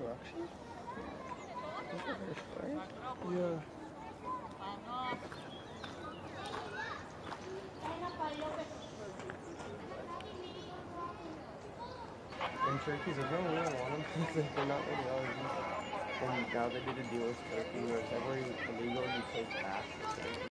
Actually. Yeah. And turkeys, there's no way I want them because they're not really allergies. And now they did a deal with Turkey where it's every illegal you take back the Turkey.